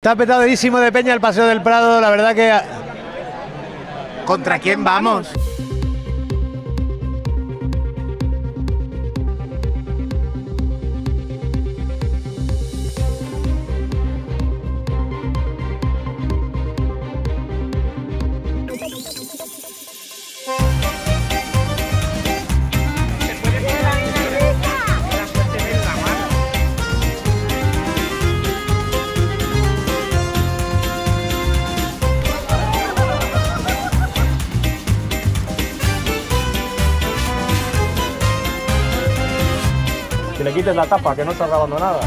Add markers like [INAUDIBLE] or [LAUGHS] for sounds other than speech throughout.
Está petadísimo de peña el Paseo del Prado, la verdad que... ¿Contra quién vamos? Quites la tapa, que no está grabando nada.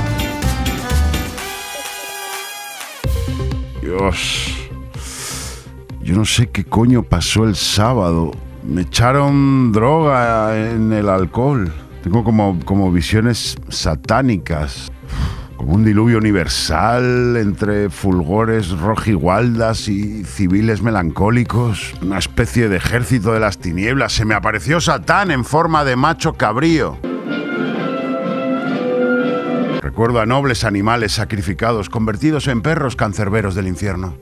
Dios. Yo no sé qué coño pasó el sábado. Me echaron droga en el alcohol. Tengo como, como visiones satánicas. Como un diluvio universal entre fulgores rojigualdas y civiles melancólicos. Una especie de ejército de las tinieblas. Se me apareció Satán en forma de macho cabrío. Recuerdo a nobles animales sacrificados, convertidos en perros cancerberos del infierno.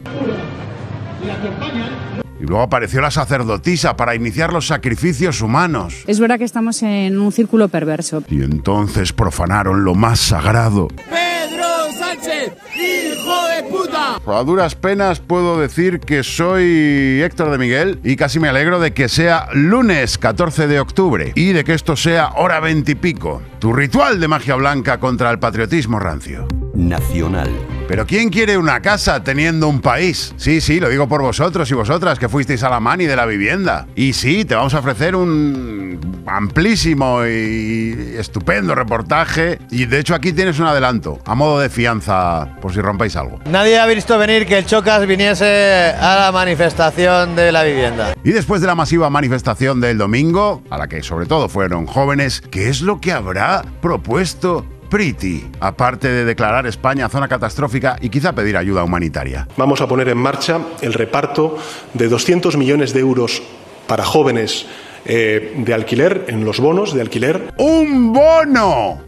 Y luego apareció la sacerdotisa para iniciar los sacrificios humanos. Es verdad que estamos en un círculo perverso. Y entonces profanaron lo más sagrado. ¡Pedro Sánchez, hijo de puta! A duras penas puedo decir que soy Héctor de Miguel y casi me alegro de que sea lunes 14 de octubre y de que esto sea hora veintipico. Tu ritual de magia blanca contra el patriotismo rancio. Nacional. Pero ¿quién quiere una casa teniendo un país? Sí, sí, lo digo por vosotros y vosotras que fuisteis a la mani de la vivienda. Y sí, te vamos a ofrecer un amplísimo y estupendo reportaje. Y de hecho aquí tienes un adelanto, a modo de fianza, por si rompéis algo. Nadie ha visto venir que el Chocas viniese a la manifestación de la vivienda. Y después de la masiva manifestación del domingo, a la que sobre todo fueron jóvenes, ¿qué es lo que habrá propuesto Pretty, aparte de declarar España zona catastrófica y quizá pedir ayuda humanitaria. Vamos a poner en marcha el reparto de 200 millones de euros para jóvenes eh, de alquiler, en los bonos de alquiler. ¡Un bono!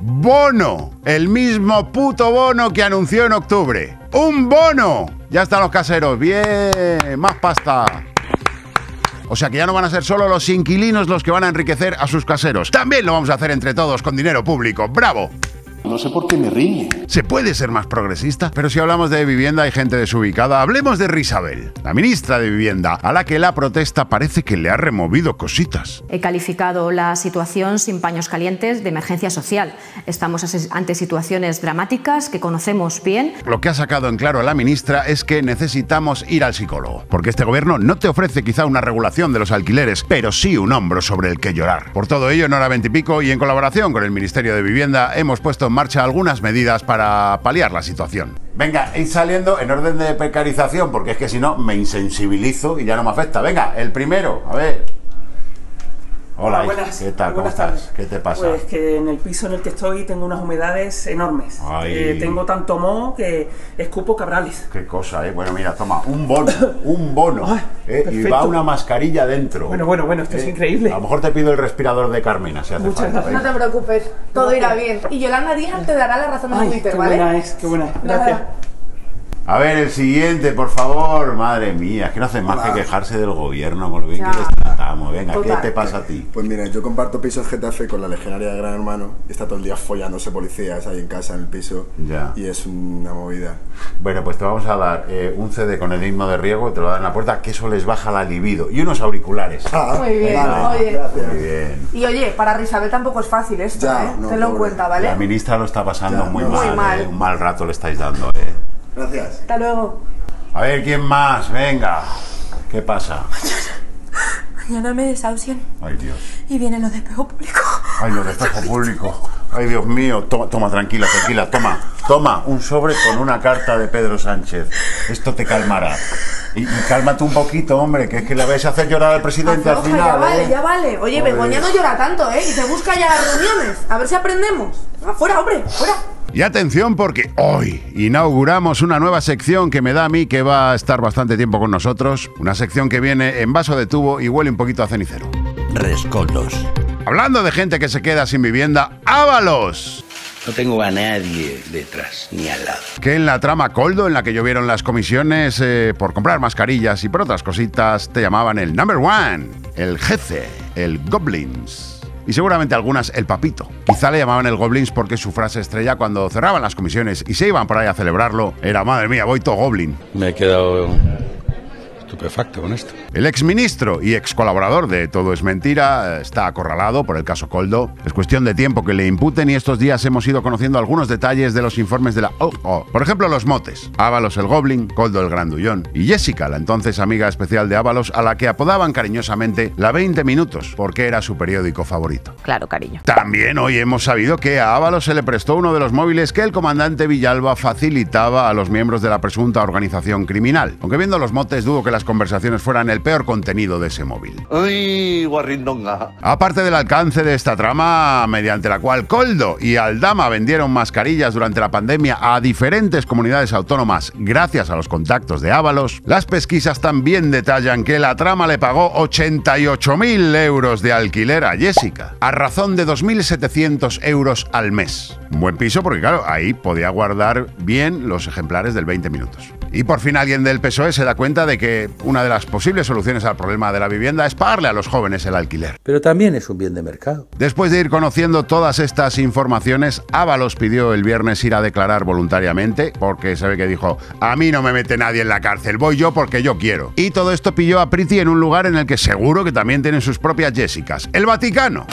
Bono, el mismo puto bono que anunció en octubre. ¡Un bono! Ya están los caseros, bien, más pasta. O sea que ya no van a ser solo los inquilinos los que van a enriquecer a sus caseros. También lo vamos a hacer entre todos con dinero público. ¡Bravo! No sé por qué me riñe. ¿Se puede ser más progresista? Pero si hablamos de vivienda y gente desubicada, hablemos de Risabel, la ministra de Vivienda, a la que la protesta parece que le ha removido cositas. He calificado la situación sin paños calientes de emergencia social. Estamos ante situaciones dramáticas que conocemos bien. Lo que ha sacado en claro la ministra es que necesitamos ir al psicólogo, porque este gobierno no te ofrece quizá una regulación de los alquileres, pero sí un hombro sobre el que llorar. Por todo ello, en hora veintipico y en colaboración con el Ministerio de Vivienda, hemos puesto en marcha algunas medidas para paliar la situación. Venga, id saliendo en orden de precarización, porque es que si no me insensibilizo y ya no me afecta. Venga, el primero, a ver. Hola, Hola, buenas. ¿qué tal? ¿Cómo estás? tardes. ¿Qué te pasa? Pues que en el piso en el que estoy tengo unas humedades enormes. Ay. Eh, tengo tanto moho que escupo cabrales. Qué cosa, ¿eh? Bueno, mira, toma, un bono, un bono. Ay, ¿eh? Y va una mascarilla dentro. Bueno, bueno, bueno, esto es ¿eh? increíble. A lo mejor te pido el respirador de Carmena, si hace Muchas falta. gracias. No te preocupes, todo irá bien. Y Yolanda Díaz te dará la razón en Twitter, qué ¿vale? buena es, qué buena. Gracias. Nada. A ver, el siguiente, por favor. Madre mía, es que no hacen más que quejarse del gobierno con lo bien Ya. que les tratamos. Venga, Total. ¿qué te pasa a ti? Pues mira, yo comparto pisos Getafe con la legionaria de Gran Hermano y está todo el día follándose policías ahí en casa, en el piso. Ya. Y es una movida. Bueno, pues te vamos a dar eh, un CD con el himno de riego, te lo dan en la puerta, que eso les baja la libido. Y unos auriculares. Muy bien, vale, oye. gracias. Muy bien. Y oye, para Risabel tampoco es fácil esto, Ya, ¿eh? no, Tenlo en cuenta, ¿vale? La ministra lo está pasando Ya, muy, no, mal, muy mal. eh, Un mal rato le estáis dando, ¿eh? Gracias. Hasta luego. A ver, ¿quién más? Venga. ¿Qué pasa? Mañana me desahucian Ay, Dios. y vienen los de espejo público. Ay, lo de espejo público. Ay, Dios mío. Toma, toma, tranquila, tranquila. Toma, toma. Un sobre con una carta de Pedro Sánchez. Esto te calmará. Y, y cálmate un poquito, hombre, que es que le vais a hacer llorar al presidente al Afloja, final. ya vale, ¿eh? ya vale. Oye. Begoña no llora tanto, ¿eh? Y se busca ya las reuniones. A ver si aprendemos. Venga, fuera, hombre, fuera. Y atención porque hoy inauguramos una nueva sección que me da a mí que va a estar bastante tiempo con nosotros. Una sección que viene en vaso de tubo y huele un poquito a cenicero. Rescoldos. Hablando de gente que se queda sin vivienda, ¡Ábalos! No tengo a nadie detrás ni al lado. Que en la trama Coldo, en la que llovieron las comisiones eh, por comprar mascarillas y por otras cositas, te llamaban el number one, el jefe, el goblins. Y seguramente algunas el papito. Quizá le llamaban el goblins porque su frase estrella cuando cerraban las comisiones y se iban por ahí a celebrarlo era madre mía, voy todo goblin. Me he quedado estupefacto con esto. El exministro y ex colaborador de Todo es Mentira eh, está acorralado por el caso Coldo. Es cuestión de tiempo que le imputen y estos días hemos ido conociendo algunos detalles de los informes de la OO. Por ejemplo, los motes. Ábalos el Goblin, Coldo el Grandullón y Jessica, la entonces amiga especial de Ábalos, a la que apodaban cariñosamente la 20 Minutos, porque era su periódico favorito. Claro, cariño. También hoy hemos sabido que a Ábalos se le prestó uno de los móviles que el comandante Villalba facilitaba a los miembros de la presunta organización criminal. Aunque viendo los motes dudo que las conversaciones fueran el peor contenido de ese móvil. ¡Uy, guarrindonga! Aparte del alcance de esta trama, mediante la cual Coldo y Aldama vendieron mascarillas durante la pandemia a diferentes comunidades autónomas gracias a los contactos de Ábalos, las pesquisas también detallan que la trama le pagó 88.000 euros de alquiler a Jessica, a razón de 2.700 euros al mes. Un buen piso porque, claro, ahí podía guardar bien los ejemplares del 20 minutos. Y por fin alguien del PSOE se da cuenta de que una de las posibles soluciones al problema de la vivienda es pagarle a los jóvenes el alquiler. Pero también es un bien de mercado. Después de ir conociendo todas estas informaciones, Ábalos pidió el viernes ir a declarar voluntariamente, porque se ve que dijo, a mí no me mete nadie en la cárcel, voy yo porque yo quiero. Y todo esto pilló a Priti en un lugar en el que seguro que también tienen sus propias Jessicas, el Vaticano.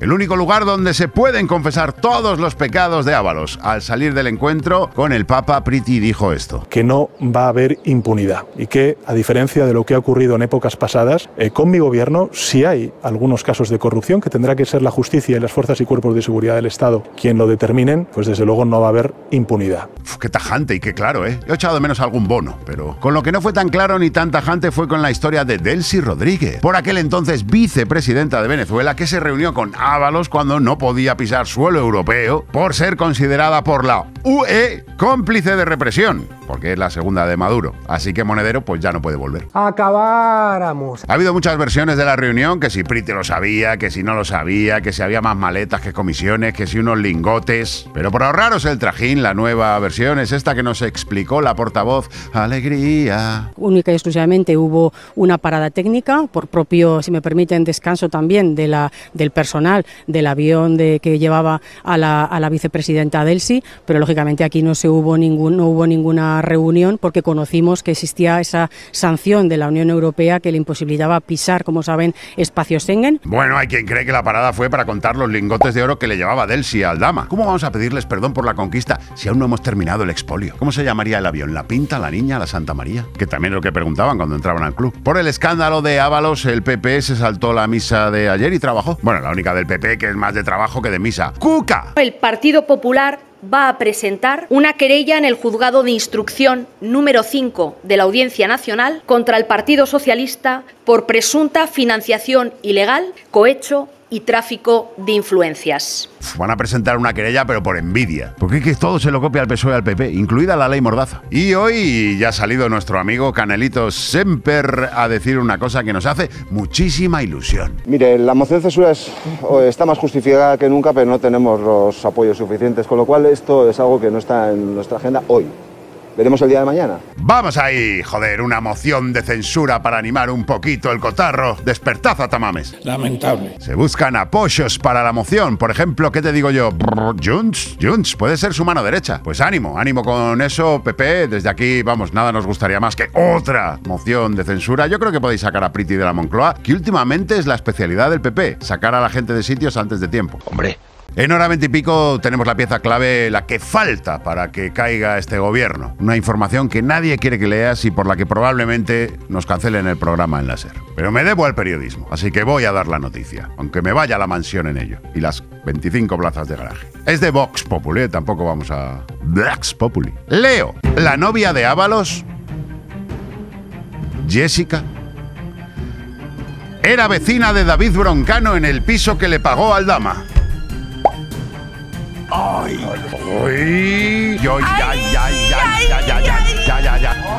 El único lugar donde se pueden confesar todos los pecados de Ábalos. Al salir del encuentro con el Papa, Priti dijo esto. Que no va a haber impunidad y que, a diferencia de lo que ha ocurrido en épocas pasadas, eh, con mi gobierno, si hay algunos casos de corrupción, que tendrá que ser la justicia y las fuerzas y cuerpos de seguridad del Estado quien lo determinen, pues desde luego no va a haber impunidad. Uf, qué tajante y qué claro, ¿eh? He echado de menos algún bono, pero con lo que no fue tan claro ni tan tajante fue con la historia de Delcy Rodríguez, por aquel entonces vicepresidenta de Venezuela que se reunió con Ábalos cuando no podía pisar suelo europeo por ser considerada por la UE cómplice de represión, porque es la segunda de Maduro. Así que Monedero pues ya no puede volver. Acabáramos. Ha habido muchas versiones de la reunión, que si Priti lo sabía, que si no lo sabía, que si había más maletas que comisiones, que si unos lingotes. Pero por ahorraros el trajín, la nueva versión es esta que nos explicó la portavoz Alegría. Única y exclusivamente hubo una parada técnica por propio, si me permiten, descanso también de la, del personal del avión de, que llevaba a la, a la vicepresidenta Delsi, pero lógicamente aquí no se hubo ningún, no hubo ninguna reunión porque conocimos que existía esa sanción de la Unión Europea que le imposibilitaba pisar, como saben, espacios Schengen. Bueno, hay quien cree que la parada fue para contar los lingotes de oro que le llevaba Delsi al dama. ¿Cómo vamos a pedirles perdón por la conquista si aún no hemos terminado el expolio? ¿Cómo se llamaría el avión? ¿La Pinta, la Niña, la Santa María? Que también es lo que preguntaban cuando entraban al club. Por el escándalo de Ábalos, el PP se saltó la misa de ayer y trabajó. Bueno, la única del PP que es más de trabajo que de misa. ¡Cuca! El Partido Popular va a presentar una querella en el juzgado de instrucción número 5 de la Audiencia Nacional contra el Partido Socialista por presunta financiación ilegal, cohecho y tráfico de influencias. Van a presentar una querella, pero por envidia. Porque es que todo se lo copia al PSOE y al PP, incluida la ley Mordaza. Y hoy ya ha salido nuestro amigo Canelito Semper a decir una cosa que nos hace muchísima ilusión. Mire, la moción de censura es- está más justificada que nunca, pero no tenemos los apoyos suficientes, con lo cual esto es algo que no está en nuestra agenda hoy. Veremos el día de mañana. Vamos ahí, joder, una moción de censura para animar un poquito el cotarro. Despertad a tamames. Lamentable. Se buscan apoyos para la moción. Por ejemplo, ¿qué te digo yo? Junts, Junts, puede ser su mano derecha. Pues ánimo, ánimo con eso, PP. Desde aquí, vamos, nada nos gustaría más que otra moción de censura. Yo creo que podéis sacar a Priti de la Moncloa, que últimamente es la especialidad del PP, sacar a la gente de sitios antes de tiempo. Hombre. En hora 20 y pico tenemos la pieza clave, la que falta para que caiga este gobierno. Una información que nadie quiere que leas y por la que probablemente nos cancelen el programa en láser. Pero me debo al periodismo, así que voy a dar la noticia, aunque me vaya la mansión en ello y las 25 plazas de garaje. Es de Vox Populi, ¿eh? tampoco vamos a... Vox Populi. Leo, la novia de Ábalos, Jessica, era vecina de David Broncano en el piso que le pagó al dama. ¡Ay! ¡Ay! ¡Ay! ¡Ay! ¡Ay! ¡Ay! ¡Ay! ¡Ay! ¡Ay! ¡Ay! ¡Ay!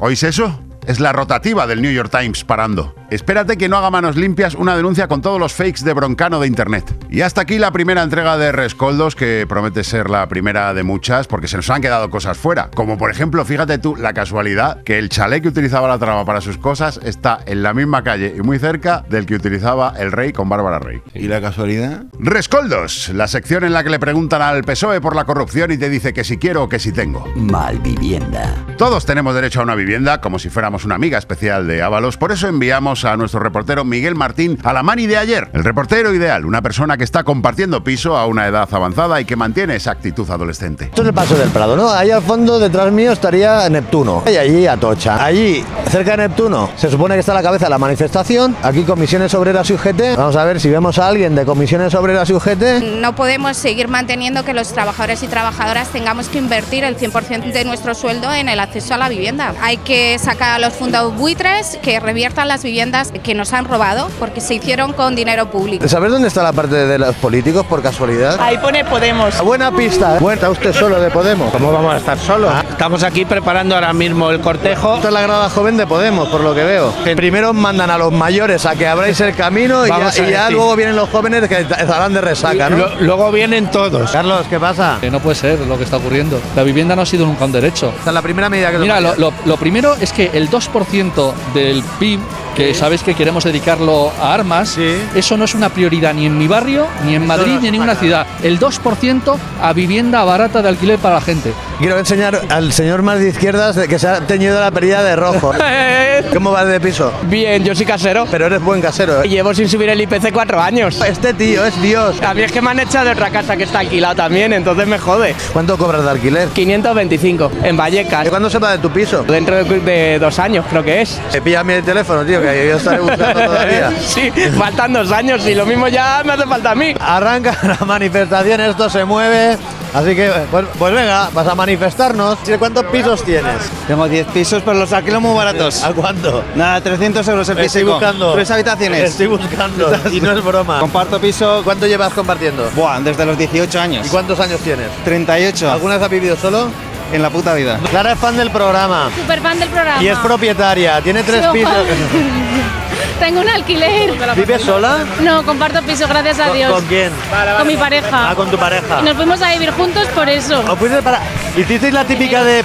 ¿Oís eso? Es la rotativa del New York Times parando. Espérate que no haga manos limpias una denuncia con todos los fakes de broncano de internet. Y hasta aquí la primera entrega de Rescoldos, que promete ser la primera de muchas, porque se nos han quedado cosas fuera. Como por ejemplo, fíjate tú, la casualidad que el chalet que utilizaba la trama para sus cosas está en la misma calle y muy cerca del que utilizaba el rey con Bárbara Rey. ¿Y la casualidad? Rescoldos, la sección en la que le preguntan al PSOE por la corrupción y te dice que si quiero o que si tengo. Malvivienda. Todos tenemos derecho a una vivienda, como si fuéramos una amiga especial de Ábalos. Por eso enviamos a nuestro reportero Miguel Martín a la mani de ayer. El reportero ideal, una persona que está compartiendo piso a una edad avanzada y que mantiene esa actitud adolescente. Esto es el Paso del Prado, ¿no? Ahí al fondo, detrás mío, estaría Neptuno. Y allí Atocha. Allí, cerca de Neptuno, se supone que está la cabeza de la manifestación. Aquí Comisiones Obreras y UGT. Vamos a ver si vemos a alguien de Comisiones Obreras y UGT. No podemos seguir manteniendo que los trabajadores y trabajadoras tengamos que invertir el 100% de nuestro sueldo en el acceso a la vivienda. Hay que sacar a los fundados buitres que reviertan las viviendas que nos han robado porque se hicieron con dinero público. ¿Sabes dónde está la parte de los políticos por casualidad? Ahí pone Podemos. Buena pista. Está usted solo de Podemos. ¿Cómo vamos a estar solos? Estamos aquí preparando ahora mismo el cortejo. Esto es la grada joven de Podemos, por lo que veo. Primero mandan a los mayores a que abráis el camino y ya, Vamos a y ya decir. luego vienen los jóvenes que estarán de resaca, ¿no? Lo- luego vienen todos. Carlos, ¿qué pasa? Que no puede ser lo que está ocurriendo. La vivienda no ha sido nunca un derecho. Esta es la primera medida que Mira, lo, lo- lo primero es que el 2% del PIB, que sabéis que queremos dedicarlo a armas, eso no es una prioridad ni en mi barrio, ni en Madrid, no ni en ninguna ciudad. El 2% a vivienda barata de alquiler para la gente. Quiero enseñar al señor más de izquierdas de que se ha teñido la perilla de rojo. [LAUGHS] [LAUGHS] ¿Cómo vas de piso? Bien, yo soy casero. Pero eres buen casero, ¿eh? Llevo sin subir el IPC cuatro años. Este tío es Dios. A mí es que me han echado de otra casa que está alquilada también, entonces me jode. ¿Cuánto cobras de alquiler? 525 en Vallecas. ¿Y cuándo se va de tu piso? Dentro de, de dos años, creo que es. Eh, Píllame el teléfono, tío, que yo estaré buscando todavía. [LAUGHS] sí, faltan dos años y lo mismo ya me hace falta a mí. Arranca [LAUGHS] la manifestación, esto se mueve. Así que, pues, pues venga, vas a manifestarnos. ¿Cuántos pisos tienes? Tengo 10 pisos, pero los alquilo muy baratos. ¿A cuánto? Nada, 300 euros el piso. Estoy buscando. Tres habitaciones. Estoy buscando. y no es broma. Comparto piso. ¿Cuánto llevas compartiendo? Buah, desde los 18 años. ¿Y cuántos años tienes? 38. ¿Alguna vez has vivido solo? En la puta vida. Clara es fan del programa. Super fan del programa. Y es propietaria, tiene tres pisos. [LAUGHS] Tengo un alquiler. ¿Vives sola? No, comparto piso, gracias a ¿Con- Dios. ¿Con quién? Con mi pareja. Ah, con tu pareja. Y nos fuimos a vivir juntos por eso. ¿Os fuiste para... ¿Hicisteis la típica de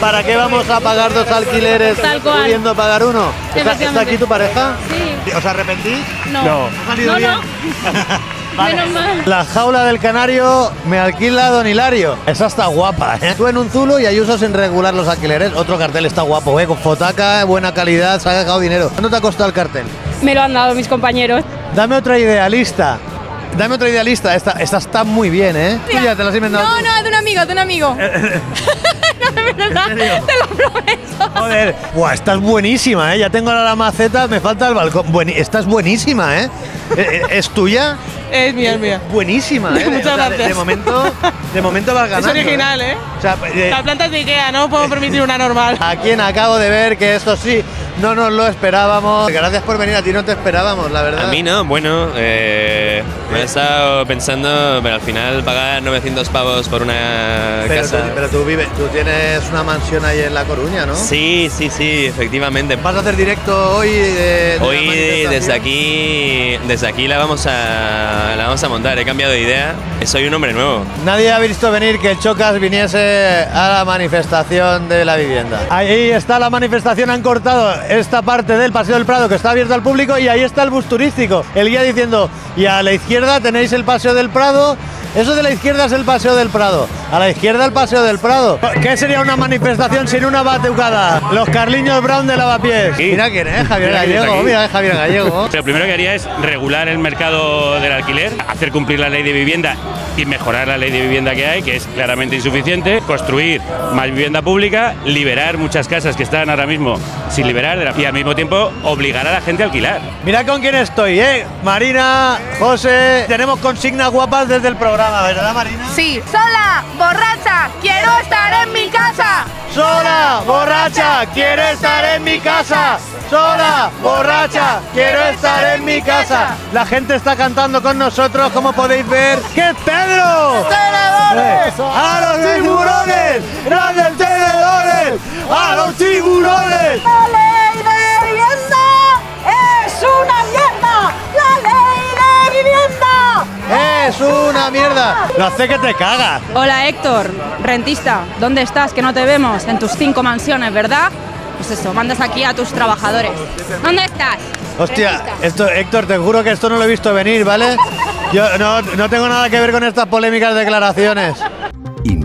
¿para qué vamos a pagar dos alquileres Tal cual. pudiendo pagar uno? ¿Está, está aquí tu pareja? Sí. ¿Os arrepentís? No. No. ¿Ha salido No, bien? no. [LAUGHS] Menos mal. La jaula del canario me alquila Don Hilario. Esa está guapa, ¿eh? Tú en un zulo y Ayuso sin regular los alquileres. Otro cartel está guapo, ¿eh? Con fotaca, buena calidad, se ha dejado dinero. ¿Cuánto te ha costado el cartel? Me lo han dado mis compañeros. Dame otra idealista. Dame otra idealista. Esta, esta está muy bien, ¿eh? Tú ya te la has inventado. No, no, de un amigo, de un amigo. [LAUGHS] no, de verdad, te lo prometo. Joder, Buah, esta es buenísima, ¿eh? Ya tengo la maceta, me falta el balcón. Bueni- esta es buenísima, ¿eh? ¿Eh, eh, ¿Es tuya? Es mía, es mía. Buenísima, [LAUGHS] ¿eh? Muchas O sea, de- gracias. De, momento, de momento vas [LAUGHS] Es ganando. original, ¿eh? O sea, eh, La planta es de Ikea, no puedo permitir una normal. [LAUGHS] a quien acabo de ver que esto sí, no nos lo esperábamos. Gracias por venir, a ti no te esperábamos, la verdad. A mí no, bueno, eh, me he estado pensando, pero al final pagar 900 pavos por una Pero casa. tú, pero tú vives, tú tienes una mansión ahí en La Coruña, ¿no? Sí, sí, sí, efectivamente. ¿Vas a hacer directo hoy? de- de la Hoy desde aquí, desde aquí la vamos a, la vamos a montar. He cambiado de idea. Soy un hombre nuevo. Nadie ha visto venir que el Chocas viniese a la manifestación de la vivienda. Ahí está la manifestación, han cortado esta parte del Paseo del Prado que está abierto al público y ahí está el bus turístico. El guía diciendo, y a la izquierda tenéis el Paseo del Prado. Eso de la izquierda es el Paseo del Prado. A la izquierda el Paseo del Prado. ¿Qué sería una manifestación sin una batucada? Los Carliños Brown de Lavapiés. Mira quién es, Javier Mira Gallego. aquí. Mira, es Javier Gallego. [LAUGHS] Lo primero que haría es regular el mercado del alquiler, hacer cumplir la ley de vivienda y mejorar la ley de vivienda que hay, que es claramente insuficiente, construir más vivienda pública, liberar muchas casas que están ahora mismo sin liberar y al mismo tiempo obligar a la gente a alquilar. Mira con quién estoy, ¿eh? Marina, José. Tenemos consignas guapas desde el programa, ¿verdad, Marina? Sí. Sola, borracha, quiero estar en mi casa. Sola, borracha, quiero estar en mi casa. Sola, borracha, quiero estar en mi casa. La gente está cantando con nosotros, como podéis ver. ¡Que Pedro! ¡Tenedores! Eh, ¡A los tiburones! ¡Grandes tenedores! ¡A los tiburones! Una mierda. Lo hace que te cagas. Hola Héctor, rentista, ¿dónde estás? Que no te vemos en tus cinco mansiones, ¿verdad? Pues eso, mandas aquí a tus trabajadores. ¿Dónde estás? Hostia, esto, Héctor, te juro que esto no lo he visto venir, ¿vale? Yo no, no tengo nada que ver con estas polémicas declaraciones.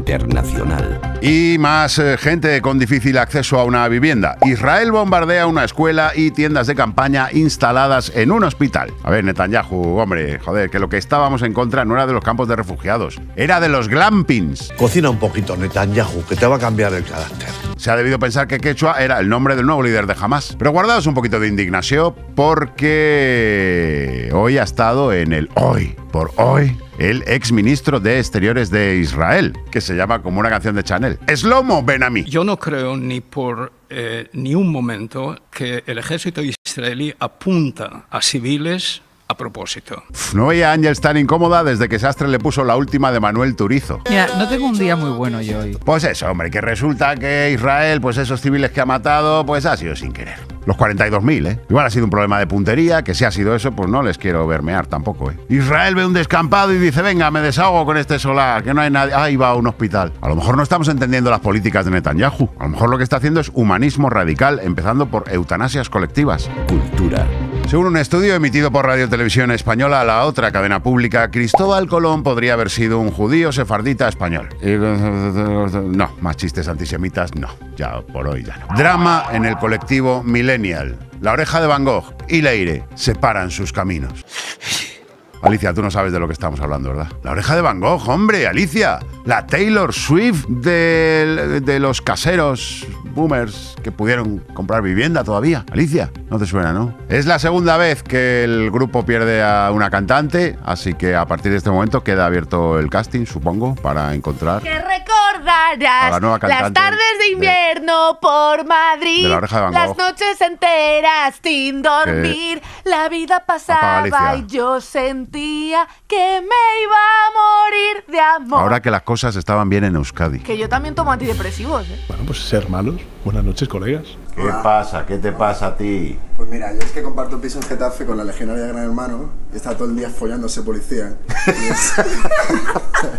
Internacional. Y más eh, gente con difícil acceso a una vivienda. Israel bombardea una escuela y tiendas de campaña instaladas en un hospital. A ver, Netanyahu, hombre, joder, que lo que estábamos en contra no era de los campos de refugiados, era de los glampings. Cocina un poquito, Netanyahu, que te va a cambiar el carácter. Se ha debido pensar que Quechua era el nombre del nuevo líder de Hamas. Pero guardaos un poquito de indignación porque hoy ha estado en el hoy, por hoy, el ex ministro de Exteriores de Israel, que se llama como una canción de Chanel. Slomo Benami. Yo no creo ni por eh, ni un momento que el ejército israelí apunta a civiles a propósito. Uf, No veía a Ángels tan incómoda desde que Sastre le puso la última de Manuel Turizo. Mira, no tengo un día muy bueno yo hoy. Pues eso, hombre, que resulta que Israel, pues esos civiles que ha matado, pues ha sido sin querer. Los 42.000, ¿eh? Igual ha sido un problema de puntería, que si ha sido eso, pues no les quiero vermear tampoco, ¿eh? Israel ve un descampado y dice, venga, me desahogo con este solar, que no hay nadie. Ahí va a un hospital. A lo mejor no estamos entendiendo las políticas de Netanyahu. A lo mejor lo que está haciendo es humanismo radical, empezando por eutanasias colectivas. Cultura. Según un estudio emitido por Radio Televisión Española, la otra cadena pública, Cristóbal Colón podría haber sido un judío sefardita español. Y- No, más chistes antisemitas, no. Ya por hoy ya no. Drama en el colectivo Millennial. La oreja de Van Gogh y Leire separan sus caminos. [LAUGHS] Alicia, tú no sabes de lo que estamos hablando, ¿verdad? La oreja de Van Gogh, hombre, Alicia. La Taylor Swift de, de los caseros boomers que pudieron comprar vivienda todavía. Alicia, no te suena, ¿no? Es la segunda vez que el grupo pierde a una cantante, así que a partir de este momento queda abierto el casting, supongo, para encontrar Que A recordarás la nueva las tardes de invierno por Madrid, de la oreja de Van las Gogh. noches enteras sin dormir, la vida pasaba y yo sentía que me iba a morir de amor. ahora que las cosas estaban bien en Euskadi. Que yo también tomo antidepresivos, ¿eh? Bueno, pues ser malos. Buenas noches, colegas. ¿Qué pasa? ¿Qué te pasa a ti? Pues mira, yo es que comparto piso en Getafe con la legionaria Gran Hermano y está todo el día follándose policía. [LAUGHS]